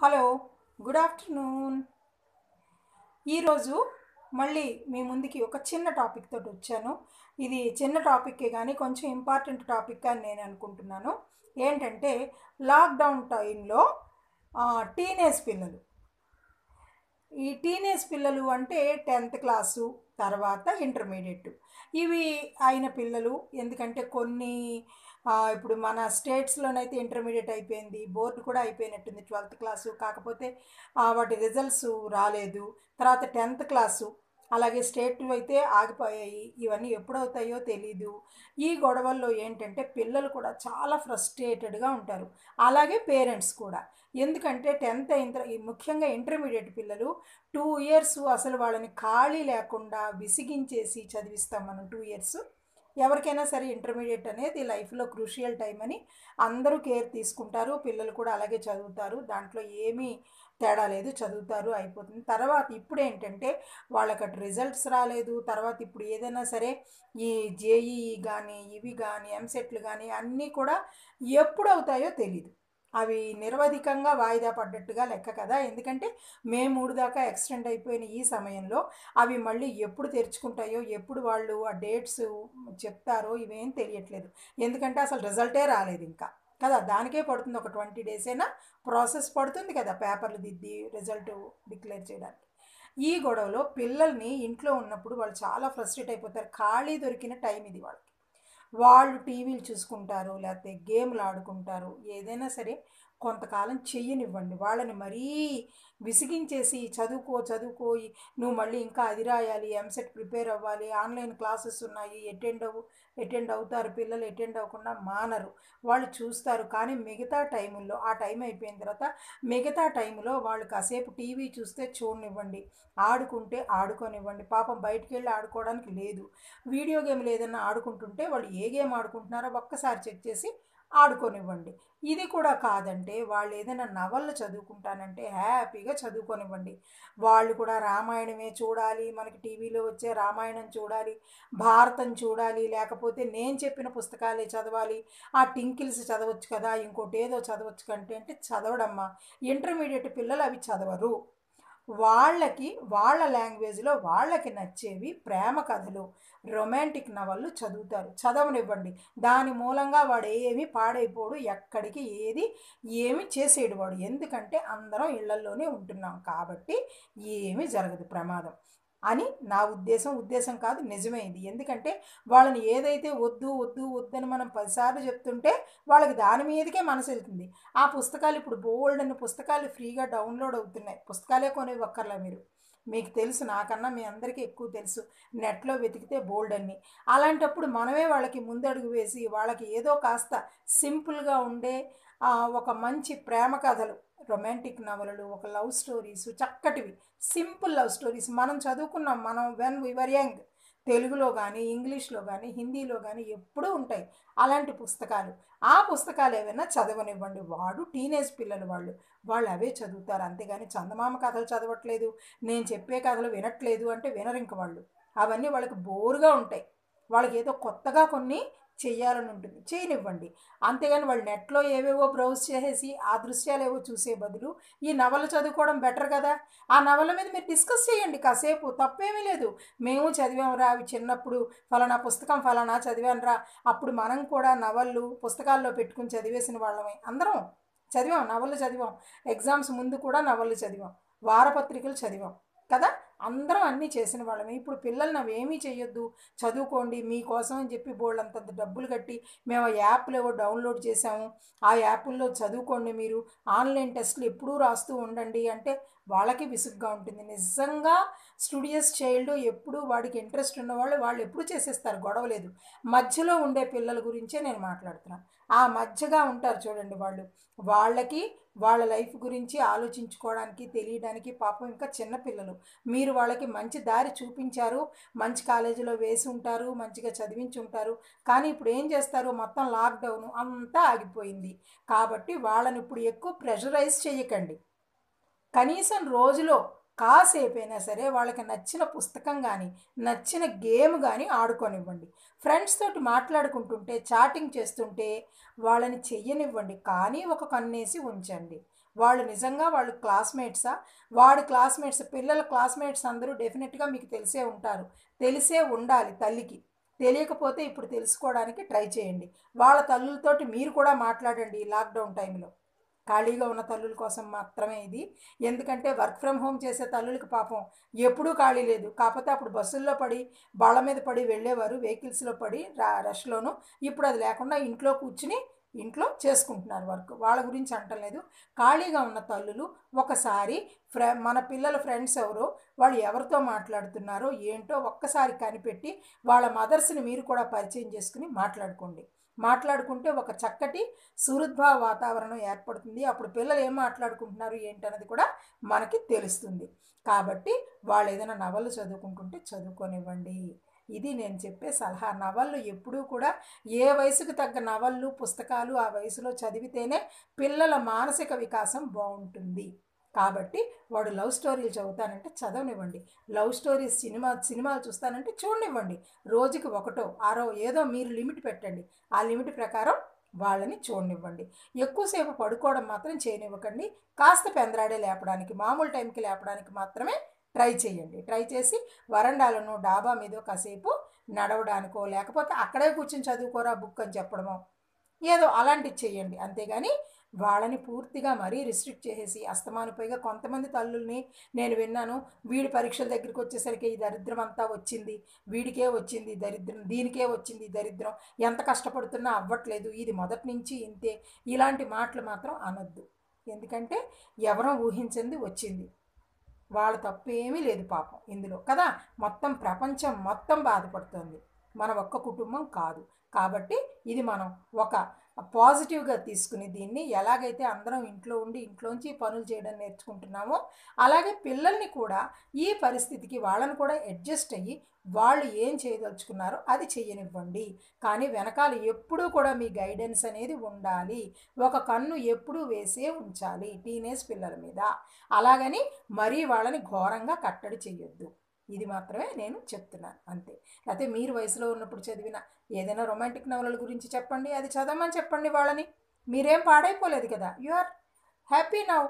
Hello good afternoon. ఈరోజు మళ్ళీ మీ ముందుకి ఒక చిన్న టాపిక్ తోటి వచ్చాను. ఇది చిన్న టాపిక్కే కానీ కొంచెం ఇంపార్టెంట్ టాపిక్ అని నేను అనుకుంటున్నాను. ఏంటంటే లాక్డౌన్ టైంలో టీనేజ్ పిల్లలు. ఈ టీనేజ్ పిల్లలు అంటే టెన్త్ క్లాసు తర్వాత ఇంటర్మీడియట్. ఇవి అయిన పిల్లలు ఎందుకంటే కొన్ని ఇప్పుడు మన స్టేట్స్లోనైతే ఇంటర్మీడియట్ అయిపోయింది బోర్డు కూడా అయిపోయినట్టుంది ట్వెల్త్ క్లాసు. కాకపోతే వాటి రిజల్ట్స్ రాలేదు. తర్వాత టెన్త్ క్లాసు. అలాగే స్టేట్ అయితే ఆగిపోయాయి. ఇవన్నీ ఎప్పుడవుతాయో తెలీదు. ఈ గొడవల్లో ఏంటంటే పిల్లలు కూడా చాలా ఫ్రస్ట్రేటెడ్గా ఉంటారు. అలాగే పేరెంట్స్ కూడా. ఎందుకంటే టెన్త్ అయిన తర్వాత ఈ ముఖ్యంగా ఇంటర్మీడియట్ పిల్లలు టూ ఇయర్స్ అసలు వాళ్ళని ఖాళీ లేకుండా విసిగించేసి చదివిస్తాం మనం టూ ఇయర్స్. ఎవరికైనా సరే ఇంటర్మీడియట్ అనేది లైఫ్లో క్రూషియల్ టైం అని అందరూ కేర్ తీసుకుంటారు. పిల్లలు కూడా అలాగే చదువుతారు. దాంట్లో ఏమీ తేడా లేదు. చదువుతారు అయిపోతుంది. తర్వాత ఇప్పుడు ఏంటంటే వాళ్ళకి అటు రిజల్ట్స్ రాలేదు. తర్వాత ఇప్పుడు ఏదైనా సరే ఈ జేఈఈ కానీ ఇవి కానీ ఎంసెట్లు కానీ అన్నీ కూడా ఎప్పుడు అవుతాయో తెలియదు అవి నిరవధికంగా వాయిదా పడ్డట్టుగా లెక్క కదా? ఎందుకంటే మే మూడు దాకా ఎక్స్టెండ్ అయిపోయిన ఈ సమయంలో అవి మళ్ళీ ఎప్పుడు తెరుచుకుంటాయో ఎప్పుడు వాళ్ళు ఆ డేట్స్ చెప్తారో ఇవేం తెలియట్లేదు. ఎందుకంటే అసలు రిజల్టే రాలేదు ఇంకా. కదా? దానికే పడుతుంది ఒక ట్వంటీ డేస్ అయినా ప్రాసెస్ పడుతుంది కదా పేపర్లు దిద్ది రిజల్ట్ డిక్లేర్ చేయడానికి. ఈ గొడవలో పిల్లల్ని ఇంట్లో ఉన్నప్పుడు వాళ్ళు చాలా ఫ్రస్ట్రేట్ అయిపోతారు. ఖాళీ దొరికిన టైం ఇది వాళ్ళకి. వాళ్ళు టీవీలు చూసుకుంటారు లేకపోతే గేమ్లు ఆడుకుంటారు ఏదైనా సరే కొంతకాలం చెయ్యనివ్వండి. వాళ్ళని మరీ విసిగించేసి చదువుకో చదువుకో నువ్వు మళ్ళీ ఇంకా అది రాయాలి ఎంసెట్ ప్రిపేర్ అవ్వాలి ఆన్లైన్ క్లాసెస్ ఉన్నాయి అటెండ్ అవ్వు అటెండ్ అవుతారు పిల్లలు అటెండ్ అవ్వకుండా మానరు. వాళ్ళు చూస్తారు. కానీ మిగతా టైముల్లో ఆ టైం అయిపోయిన తర్వాత మిగతా టైంలో వాళ్ళు కాసేపు టీవీ చూస్తే చూడనివ్వండి. ఆడుకుంటే ఆడుకోనివ్వండి. పాపం బయటికి వెళ్ళి ఆడుకోవడానికి లేదు. వీడియో గేమ్లు ఏదైనా ఆడుకుంటుంటే వాళ్ళు ఏ గేమ్ ఆడుకుంటున్నారో ఒక్కసారి చెక్ చేసి ఆడుకొనివ్వండి. ఇది కూడా కాదంటే వాళ్ళు ఏదైనా నవళ్ళు చదువుకుంటానంటే హ్యాపీగా చదువుకొనివ్వండి. వాళ్ళు కూడా రామాయణమే చూడాలి మనకి టీవీలో వచ్చే రామాయణం చూడాలి భారతం చూడాలి లేకపోతే నేను చెప్పిన పుస్తకాలే చదవాలి ఆ టింకిల్స్ చదవచ్చు కదా ఇంకోటి ఏదో చదవచ్చు కంటే అంటే చదవడమ్మా. ఇంటర్మీడియట్ పిల్లలు అవి చదవరు. వాళ్ళకి వాళ్ళ లాంగ్వేజ్లో వాళ్ళకి నచ్చేవి ప్రేమ కథలు రొమాంటిక్ నవళ్ళు చదువుతారు. చదవనివ్వండి. దాని మూలంగా వాడు ఏమి పాడైపోడు ఎక్కడికి ఏది ఏమి చేసేడు వాడు. ఎందుకంటే అందరం ఇళ్ళలోనే ఉంటున్నాం కాబట్టి ఏమి జరగదు ప్రమాదం. అని నా ఉద్దేశం ఉద్దేశం కాదు నిజమైంది. ఎందుకంటే వాళ్ళని ఏదైతే వద్దు వద్దు వద్దని మనం పదిసార్లు చెప్తుంటే వాళ్ళకి దాని మీదకే మనసు వెళ్తుంది. ఆ పుస్తకాలు ఇప్పుడు బోల్డ్ అన్న పుస్తకాలు ఫ్రీగా డౌన్లోడ్ అవుతున్నాయి. పుస్తకాలే కొనివ్వక్కర్లా మీరు. మీకు తెలుసు నాకన్నా మీ అందరికీ ఎక్కువ తెలుసు. నెట్లో వెతికితే బోల్డ్ అన్ని. అలాంటప్పుడు మనమే వాళ్ళకి ముందడుగు వేసి వాళ్ళకి ఏదో కాస్త సింపుల్గా ఉండే ఒక మంచి ప్రేమ కథలు రొమాంటిక్ నవలలు ఒక లవ్ స్టోరీస్ చక్కటివి సింపుల్ లవ్ స్టోరీస్ మనం చదువుకున్నాం మనం వెన్ వివర్ యంగ్ తెలుగులో కానీ ఇంగ్లీష్లో కానీ హిందీలో కానీ ఎప్పుడూ ఉంటాయి అలాంటి పుస్తకాలు. ఆ పుస్తకాలు ఏవైనా చదవనివ్వండి. వాడు టీనేజ్ పిల్లలు వాళ్ళు. వాళ్ళు అవే చదువుతారు. అంతేగాని చందమామ కథలు చదవట్లేదు నేను చెప్పే కథలు వినట్లేదు అంటే వినరింక వాళ్ళు. అవన్నీ వాళ్ళకి బోరుగా ఉంటాయి. వాళ్ళకి ఏదో కొత్తగా కొన్ని చేయాలని ఉంటుంది. చేయనివ్వండి. అంతేగాని వాళ్ళు నెట్లో ఏవేవో బ్రౌజ్ చేసేసి ఆ దృశ్యాలు ఏవో చూసే బదులు ఈ నవలు చదువుకోవడం బెటర్ కదా? ఆ నవల మీద మీరు డిస్కస్ చేయండి కాసేపు. తప్పేమీ లేదు. మేము చదివాంరా అవి చిన్నప్పుడు. ఫలానా పుస్తకం ఫలానా చదివానురా అప్పుడు మనం కూడా నవళ్ళు పుస్తకాల్లో పెట్టుకుని చదివేసిన వాళ్ళమే. అందరం చదివాం నవళ్ళు చదివాం. ఎగ్జామ్స్ ముందు కూడా నవళ్ళు చదివాం. వారపత్రికలు చదివాం. కదా? అందరం అన్నీ చేసిన వాళ్ళమే. ఇప్పుడు పిల్లల్ని అవేమీ చేయొద్దు చదువుకోండి మీకోసం అని చెప్పి బోళ్ళంత డబ్బులు కట్టి మేము ఆ యాప్లు ఏవో డౌన్లోడ్ చేసాము ఆ యాప్ల్లో చదువుకోండి మీరు. ఆన్లైన్ టెస్ట్లు ఎప్పుడూ రాస్తూ ఉండండి. అంటే వాళ్ళకి విసుగ్గా ఉంటుంది. నిజంగా స్టూడియస్ చైల్డ్ ఎప్పుడు వాడికి ఇంట్రెస్ట్ ఉన్నవాళ్ళు వాళ్ళు ఎప్పుడు చేసేస్తారు. గొడవ లేదు. మధ్యలో ఉండే పిల్లల గురించే నేను మాట్లాడుతున్నాను ఆ మధ్యగా ఉంటారు చూడండి వాళ్ళు. వాళ్ళకి వాళ్ళ లైఫ్ గురించి ఆలోచించుకోవడానికి తెలియడానికి పాపం ఇంకా చిన్నపిల్లలు మీరు వాళ్ళకి మంచి దారి చూపించారు. మంచి కాలేజీలో వేసి ఉంటారు. మంచిగా చదివించి ఉంటారు. కానీ ఇప్పుడు ఏం చేస్తారు? మొత్తం లాక్డౌన్ అంతా ఆగిపోయింది. కాబట్టి వాళ్ళని ఇప్పుడు ఎక్కువ ప్రెషరైజ్ చేయకండి. కనీసం రోజులో కాసేపైనా సరే వాళ్ళకి నచ్చిన పుస్తకం కానీ నచ్చిన గేమ్ కానీ ఆడుకోనివ్వండి. ఫ్రెండ్స్ తోటి మాట్లాడుకుంటుంటే చాటింగ్ చేస్తుంటే వాళ్ళని చెయ్యనివ్వండి. కానీ ఒక కన్నేసి ఉంచండి. వాళ్ళు నిజంగా వాళ్ళు క్లాస్మేట్సా? వాడి క్లాస్మేట్స్ పిల్లల క్లాస్మేట్స్ అందరూ డెఫినెట్గా మీకు తెలిసే ఉంటారు. తెలిసే ఉండాలి తల్లికి. తెలియకపోతే ఇప్పుడు తెలుసుకోవడానికి ట్రై చేయండి. వాళ్ళ తల్లులతోటి మీరు కూడా మాట్లాడండి లాక్డౌన్ టైంలో. ఖాళీగా ఉన్న తల్లుల కోసం మాత్రమే ఇది. ఎందుకంటే వర్క్ ఫ్రమ్ హోమ్ చేసే తల్లులకి పాపం ఎప్పుడూ ఖాళీ లేదు. కాకపోతే అప్పుడు బస్సుల్లో పడి బాళ్ళ మీద పడి వెళ్ళేవారు వెహికల్స్లో పడి రా రష్లోను. ఇప్పుడు అది లేకుండా ఇంట్లో కూర్చుని ఇంట్లో చేసుకుంటున్నారు వర్క్. వాళ్ళ గురించి అంటలేదు ఖాళీగా ఉన్న తల్లులు ఒకసారి ఫ్రె మన పిల్లల ఫ్రెండ్స్ ఎవరో వాళ్ళు ఎవరితో మాట్లాడుతున్నారో ఏంటో ఒక్కసారి కనిపెట్టి వాళ్ళ మదర్స్ని మీరు కూడా పరిచయం చేసుకుని మాట్లాడుకోండి. మాట్లాడుకుంటే ఒక చక్కటి సుహృద్భావ వాతావరణం ఏర్పడుతుంది. అప్పుడు పిల్లలు ఏం మాట్లాడుకుంటున్నారు ఏంటన్నది కూడా మనకి తెలుస్తుంది. కాబట్టి వాళ్ళు ఏదైనా నవలు చదువుకుంటుంటే చదువుకొనివ్వండి. ఇది నేను చెప్పే సలహా. నవళ్ళు ఎప్పుడూ కూడా ఏ వయసుకు తగ్గ నవళ్ళు పుస్తకాలు ఆ వయసులో చదివితేనే పిల్లల మానసిక వికాసం బాగుంటుంది. కాబట్టి వాడు లవ్ స్టోరీలు చదువుతానంటే చదవనివ్వండి. లవ్ స్టోరీస్ సినిమా సినిమాలు చూస్తానంటే చూడనివ్వండి. రోజుకి ఒకటో ఆరో ఏదో మీరు లిమిట్ పెట్టండి. ఆ లిమిట్ ప్రకారం వాళ్ళని చూడనివ్వండి. ఎక్కువసేపు పడుకోవడం మాత్రం చేయనివ్వకండి. కాస్త పెందరాడే లేపడానికి మామూలు టైంకి లేపడానికి మాత్రమే ట్రై చేయండి. ట్రై చేసి వరండాలను డాబా మీద కాసేపు నడవడానికో లేకపోతే అక్కడే కూర్చొని చదువుకోరా బుక్ అని చెప్పడమో ఏదో అలాంటివి చేయండి. అంతేగాని వాళ్ళని పూర్తిగా మరీ రిస్ట్రిక్ట్ చేసేసి అస్తమాను పైగా కొంతమంది తల్లుల్ని నేను విన్నాను వీడి పరీక్షల దగ్గరికి వచ్చేసరికి ఈ దరిద్రం అంతా వచ్చింది వీడికే వచ్చింది దరిద్రం దీనికే వచ్చింది దరిద్రం ఎంత కష్టపడుతున్నా అవ్వట్లేదు ఇది మొదటి నుంచి ఇంతే ఇలాంటి మాటలు మాత్రం అనొద్దు. ఎందుకంటే ఎవరో ఊహించింది వచ్చింది. వాళ్ళ తప్పు ఏమీ లేదు పాపం ఇందులో. కదా మొత్తం ప్రపంచం మొత్తం బాధపడుతుంది. మన ఒక్క కుటుంబం కాదు. కాబట్టి ఇది మనం ఒక పాజిటివ్గా తీసుకుని దీన్ని ఎలాగైతే అందరం ఇంట్లో ఉండి ఇంట్లోంచి పనులు చేయడం నేర్చుకుంటున్నామో అలాగే పిల్లల్ని కూడా ఈ పరిస్థితికి వాళ్ళని కూడా అడ్జస్ట్ అయ్యి వాళ్ళు ఏం చేయదలుచుకున్నారో అది చెయ్యనివ్వండి కానీ వెనకాల ఎప్పుడూ కూడా మీ గైడెన్స్ అనేది ఉండాలి. ఒక కన్ను ఎప్పుడూ వేసే ఉంచాలి టీనేజ్ పిల్లల మీద. అలాగని మరీ వాళ్ళని ఘోరంగా కట్టడి చేయొద్దు. ఇది మాత్రమే నేను చెప్తున్నాను అంతే. లేకపోతే మీరు వయసులో ఉన్నప్పుడు చదివిన ఏదైనా రొమాంటిక్ నవలల గురించి చెప్పండి అది చదవమని చెప్పండి వాళ్ళని. మీరేం పాడైపోలేదు కదా. యు ఆర్ హ్యాపీ నవ్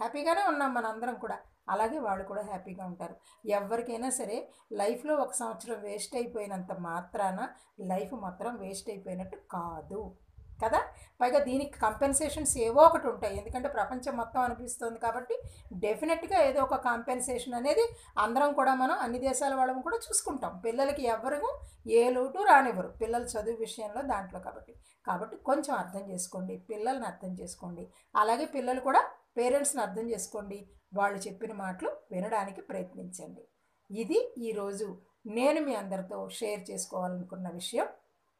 హ్యాపీగానే ఉన్నాం మనందరం కూడా. అలాగే వాళ్ళు కూడా హ్యాపీగా ఉంటారు. ఎవరికైనా సరే లైఫ్లో ఒక సంవత్సరం వేస్ట్ అయిపోయినంత మాత్రాన లైఫ్ మాత్రం వేస్ట్ అయిపోయినట్టు కాదు. కదా? పైగా దీనికి కంపెన్సేషన్స్ ఏవో ఒకటి ఉంటాయి. ఎందుకంటే ప్రపంచం మొత్తం అనిపిస్తుంది కాబట్టి డెఫినెట్గా ఏదో ఒక కాంపెన్సేషన్ అనేది అందరం కూడా మనం అన్ని దేశాల వాళ్ళం కూడా చూసుకుంటాం. పిల్లలకి ఎవరు ఏ లోటు రానివ్వరు. పిల్లల చదువు విషయంలో దాంట్లో కాబట్టి. కాబట్టి కొంచెం అర్థం చేసుకోండి. పిల్లల్ని అర్థం చేసుకోండి. అలాగే పిల్లలు కూడా పేరెంట్స్ని అర్థం చేసుకోండి. వాళ్ళు చెప్పిన మాటలు వినడానికి ప్రయత్నించండి. ఇది ఈరోజు నేను మీ అందరితో షేర్ చేసుకోవాలనుకున్న విషయం.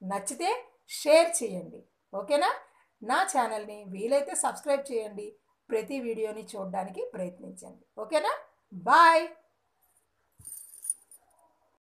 నచ్చితే షేర్ చేయండి. ఓకేనా? నా ఛానల్ని వీలైతే సబ్స్క్రైబ్ చేయండి. ప్రతి వీడియోని చూడడానికి ప్రయత్నించండి. ఓకేనా? బాయ్!